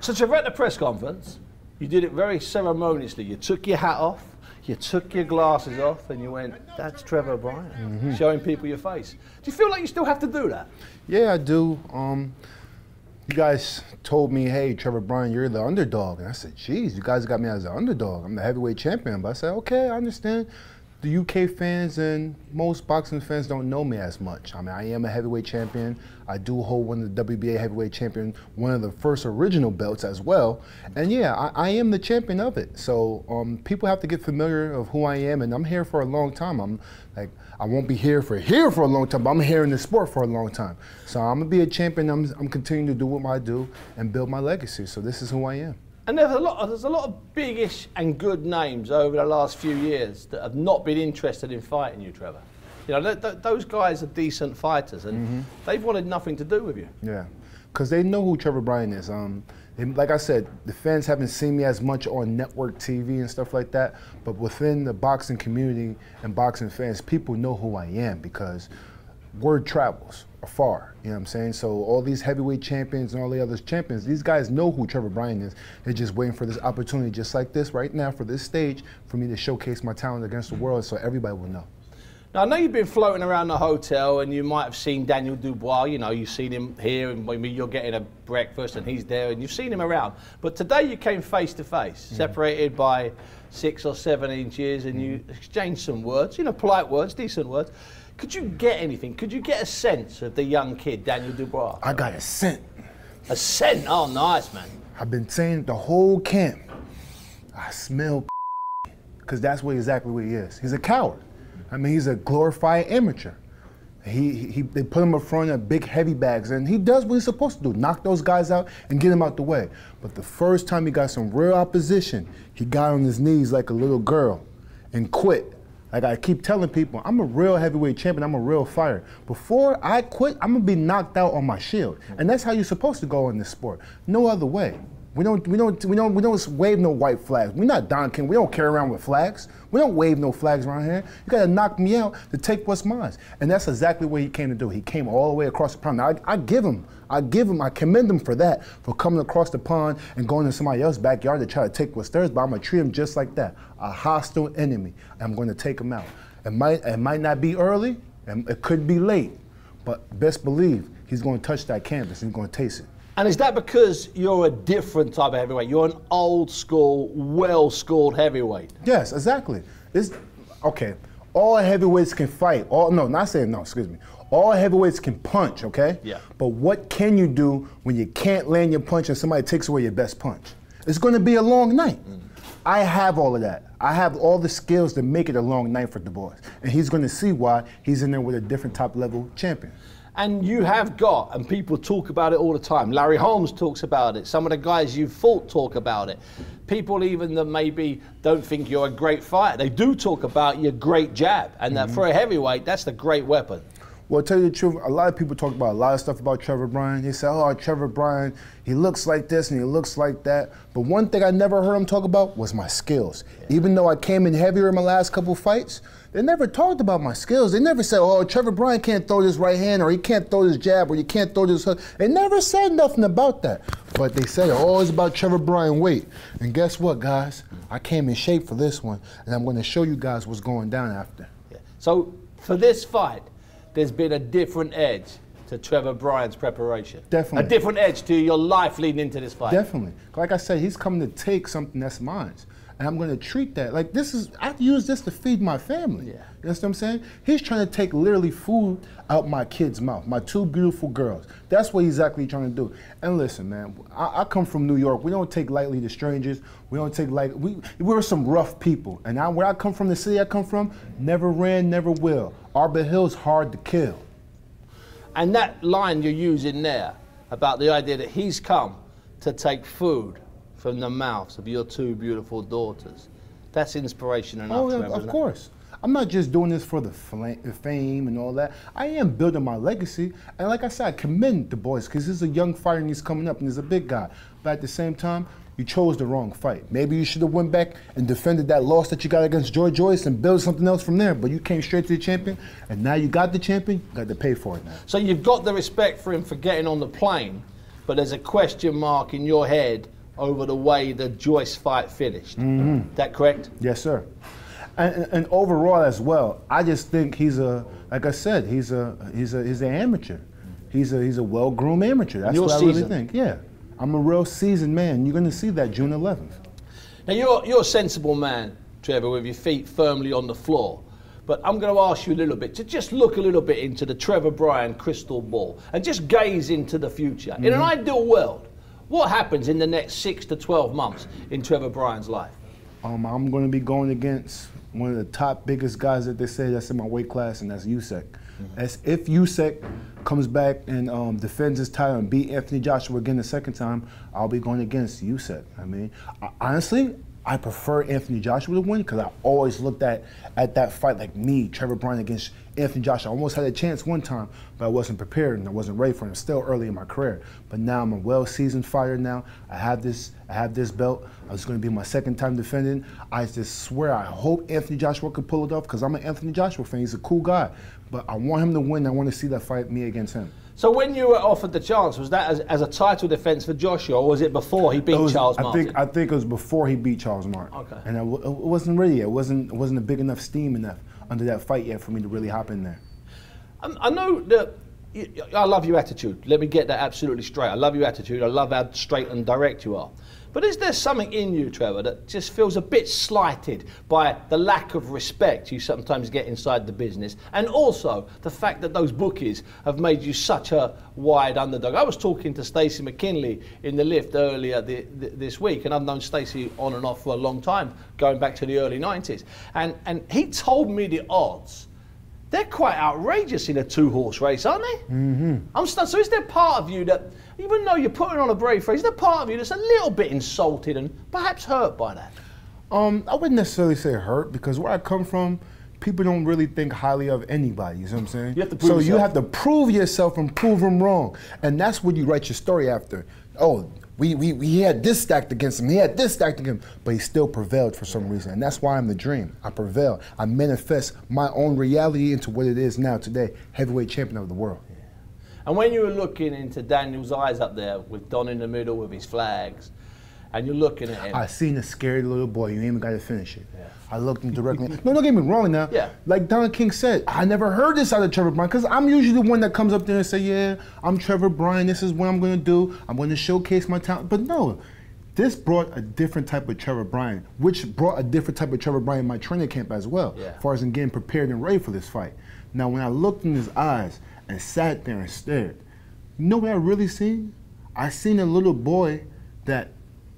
So, Trevor, at the press conference, you did it very ceremoniously. You took your hat off, you took your glasses off, and you went, "That's Trevor Bryan," Mm-hmm. showing people your face. Do you feel like you still have to do that? Yeah, I do. Um, you guys told me, hey, Trevor Bryan, you're the underdog. And I said, geez, you guys got me as the underdog. I'm the heavyweight champion. But I said, okay, I understand. The UK fans and most boxing fans don't know me as much. I mean, I am a heavyweight champion. I do hold one of the WBA heavyweight champion, one of the first original belts as well. And yeah, I, I am the champion of it. So um, people have to get familiar of who I am, and I'm here for a long time. I'm like, I won't be here for here for a long time, but I'm here in the sport for a long time. So I'm gonna be a champion. I'm, I'm continuing to do what I do and build my legacy. So this is who I am. And there's a lot, there's a lot of biggish and good names over the last few years that have not been interested in fighting you, Trevor. You know, th- th- those guys are decent fighters, and Mm-hmm. they've wanted nothing to do with you. Yeah, because they know who Trevor Bryan is. Um, like I said, the fans haven't seen me as much on network TV and stuff like that. But within the boxing community and boxing fans, people know who I am because word travels afar. You know what I'm saying? So all these heavyweight champions and all the other champions, these guys know who Trevor Bryan is. They're just waiting for this opportunity, just like this right now, for this stage, for me to showcase my talent against the world, so everybody will know. Now, I know you've been floating around the hotel and you might have seen Daniel Dubois. You know, you've seen him here and maybe you're getting a breakfast and he's there and you've seen him around. But today you came face to face, mm. separated by six or seven inches, and you mm. exchanged some words, you know, polite words, decent words. Could you get anything? Could you get a sense of the young kid, Daniel Dubois? I got a scent. A scent? Oh, nice, man. I've been saying the whole camp. I smell because that's what exactly what he is. He's a coward. I mean, he's a glorified amateur. He, he they put him in front of big heavy bags, and he does what he's supposed to do: knock those guys out and get him out the way. But the first time he got some real opposition, he got on his knees like a little girl and quit. Like I keep telling people, I'm a real heavyweight champion. I'm a real fighter. Before I quit, I'm gonna be knocked out on my shield, and that's how you're supposed to go in this sport. No other way. We don't, we don't, we don't, we don't wave no white flags. We're not Don King. We don't carry around with flags. We don't wave no flags around here. You gotta knock me out to take what's mine, and that's exactly what he came to do. He came all the way across the pond. Now, I, I give him, I give him, I commend him for that, for coming across the pond and going to somebody else's backyard to try to take what's theirs. But I'm gonna treat him just like that, a hostile enemy. I'm gonna take him out. It might, it might not be early, and it could be late, but best believe he's gonna touch that canvas. He's gonna taste it. And is that because you're a different type of heavyweight? You're an old school, well schooled heavyweight. Yes, exactly. It's okay. All heavyweights can fight. All no, not saying no. Excuse me. All heavyweights can punch. Okay. Yeah. But what can you do when you can't land your punch and somebody takes away your best punch? It's going to be a long night. Mm. I have all of that. I have all the skills to make it a long night for Dubois, and he's going to see why he's in there with a different top level champion. And you have got, and people talk about it all the time. Larry Holmes talks about it. Some of the guys you've fought talk about it. People even that maybe don't think you're a great fighter, they do talk about your great jab. And that mm-hmm. for a heavyweight, that's the great weapon. Well, tell you the truth, a lot of people talk about a lot of stuff about Trevor Bryan. They say, oh, Trevor Bryan, he looks like this and he looks like that. But one thing I never heard him talk about was my skills. Even though I came in heavier in my last couple fights, they never talked about my skills. They never said, oh, Trevor Bryan can't throw this right hand or he can't throw this jab or you can't throw this hook. They never said nothing about that. But they said, oh, it's about Trevor Bryan weight. And guess what, guys? I came in shape for this one, and I'm going to show you guys what's going down after. Yeah. So for this fight, there's been a different edge to Trevor Bryan's preparation. Definitely. A different edge to your life leading into this fight. Definitely. Like I said, he's coming to take something that's mine. And I'm going to treat that. Like, this is, I use this to feed my family. Yeah. You understand what I'm saying? He's trying to take literally food out my kid's mouth, my two beautiful girls. That's what he's exactly trying to do. And listen, man, I, I come from New York. We don't take lightly to strangers. We don't take like, we, we're some rough people. And I, where I come from, the city I come from, never ran, never will. Arbor Hill's hard to kill. And that line you're using there about the idea that he's come to take food from the mouths of your two beautiful daughters, that's inspiration enough. Oh, yeah, of course. I'm not just doing this for the fame and all that. I am building my legacy. and like I said, I commend Dubois because he's a young fighter and he's coming up and he's a big guy. But at the same time, you chose the wrong fight. Maybe you should have went back and defended that loss that you got against Joy Joyce and build something else from there. But you came straight to the champion, and now you got the champion. You got to pay for it now. So you've got the respect for him for getting on the plane, but there's a question mark in your head over the way the Joyce fight finished. Mm-hmm. That correct? Yes, sir. And, and, overall as well, I just think he's a, like I said, he's a he's a he's an amateur. He's a he's a well groomed amateur. That's what I really think. Yeah, I'm a real seasoned man. You're going to see that June 11th. Now you're you're a sensible man, Trevor, with your feet firmly on the floor. But I'm going to ask you a little bit to just look a little bit into the Trevor Bryan crystal ball and just gaze into the future. Mm-hmm. In an mm-hmm. ideal world, what happens in the next six to 12 months in Trevor Bryan's life? Um, I'm going to be going against one of the top biggest guys that they say that's in my weight class, and that's Usyk. Mm-hmm. As if Usyk comes back and um, defends his title and beat Anthony Joshua again the second time, I'll be going against Usyk. I mean, I, honestly, I prefer Anthony Joshua to win because I always looked at at that fight like me, Trevor Bryan against Anthony Joshua. I almost had a chance one time, but I wasn't prepared and I wasn't ready for him. Still early in my career, but now I'm a well-seasoned fighter. Now I have this, I have this belt. Uh, it's going to be my second time defending. I just swear, I hope Anthony Joshua could pull it off because I'm an Anthony Joshua fan. He's a cool guy, but I want him to win. I want to see that fight me against him. So when you were offered the chance, was that as, as a title defence for Joshua, or was it before he beat was, Charles I Martin? Think, I think it was before he beat Charles Martin. Okay. And it, it wasn't ready. It wasn't, it wasn't a big enough steam enough under that fight yet for me to really hop in there. Um, I know that I love your attitude. Let me get that absolutely straight. I love your attitude. I love how straight and direct you are. But is there something in you, Trevor, that just feels a bit slighted by the lack of respect you sometimes get inside the business, and also the fact that those bookies have made you such a wide underdog? I was talking to Stacey McKinley in the lift earlier the, the, this week, and I've known Stacey on and off for a long time, going back to the early 90s, and, and he told me the odds they're quite outrageous in a two horse race, aren't they? Mm-hmm. I'm stunned. So, is there part of you that, even though you're putting on a brave face, is there part of you that's a little bit insulted and perhaps hurt by that? Um, I wouldn't necessarily say hurt because where I come from, people don't really think highly of anybody. You know what I'm saying? You have to prove so yourself. you have to prove yourself and prove them wrong, and that's what you write your story after. Oh, we, we, we had this stacked against him. He had this stacked against him, but he still prevailed for some reason, and that's why I'm the dream. I prevail. I manifest my own reality into what it is now today, heavyweight champion of the world. And when you were looking into Daniel's eyes up there with Don in the middle with his flags, and you're looking at him. I seen a scared little boy. You ain't even got to finish it. Yeah. I looked him directly. no, don't get me wrong now. Yeah. Like Don King said, I never heard this out of Trevor Bryan because I'm usually the one that comes up there and say, "Yeah, I'm Trevor Bryan. This is what I'm going to do. I'm going to showcase my talent." But no, this brought a different type of Trevor Bryan, which brought a different type of Trevor Bryan in my training camp as well, yeah. as far as in getting prepared and ready for this fight. Now, when I looked in his eyes and sat there and stared, you know what I really seen? I seen a little boy that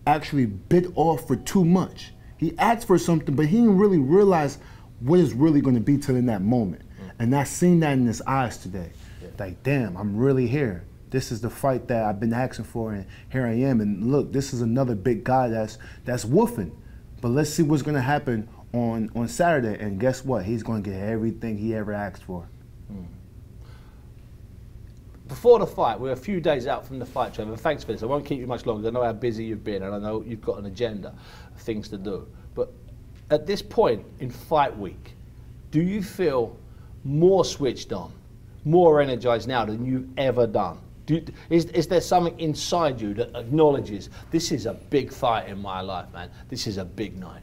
actually bit off for too much. He asked for something, but he didn't really realize what it's really going to be till in that moment. Mm. And I seen that in his eyes today. Yeah. Like, damn, I'm really here. This is the fight that I've been asking for, and here I am. And look, this is another big guy that's that's woofing. But let's see what's going to happen on on Saturday. And guess what? He's going to get everything he ever asked for. Mm before the fight, we're a few days out from the fight, Trevor. Thanks for this. I won't keep you much longer. I know how busy you've been, and I know you've got an agenda things to do. But at this point in fight week, do you feel more switched on, more energized now than you've ever done? You, is, is there something inside you that acknowledges this is a big fight in my life, man? This is a big night.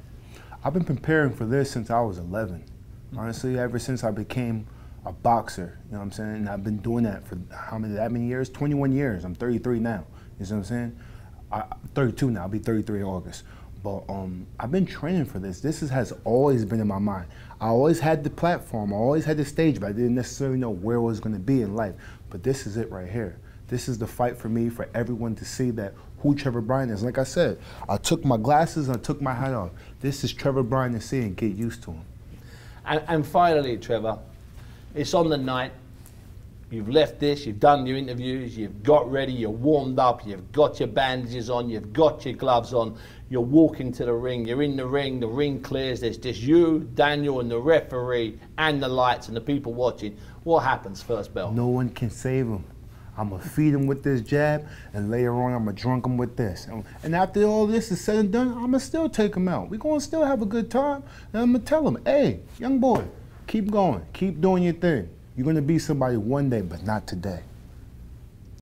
I've been preparing for this since I was 11. Honestly, ever since I became a boxer. You know what I'm saying? And I've been doing that for how many that many years? 21 years. I'm 33 now. You know what I'm saying? I, 32 now. I'll be 33 in August. But um, I've been training for this. This is, has always been in my mind. I always had the platform. I always had the stage, but I didn't necessarily know where it was going to be in life. But this is it right here. This is the fight for me, for everyone to see that who Trevor Bryan is. Like I said, I took my glasses, and I took my hat off. This is Trevor Bryan to see and get used to him. And, and finally, Trevor, it's on the night. You've left this, you've done your interviews, you've got ready, you're warmed up, you've got your bandages on, you've got your gloves on, you're walking to the ring, you're in the ring, the ring clears, there's just you, Daniel, and the referee, and the lights, and the people watching. What happens first bell? No one can save him. I'm gonna feed him with this jab, and later on I'm gonna drunk him with this. And after all this is said and done, I'm gonna still take him out. We're gonna still have a good time, and I'm gonna tell him, hey, young boy, Keep going. Keep doing your thing. You're going to be somebody one day, but not today.